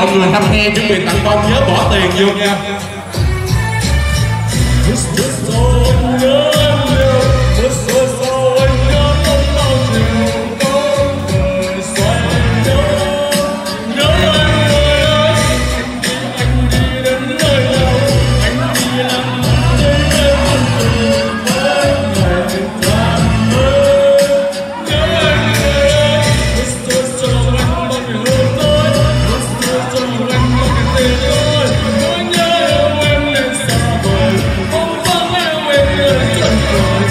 mọi người hăm he chuẩn bị tặng bông nhớ bỏ tiền vô nha. yours.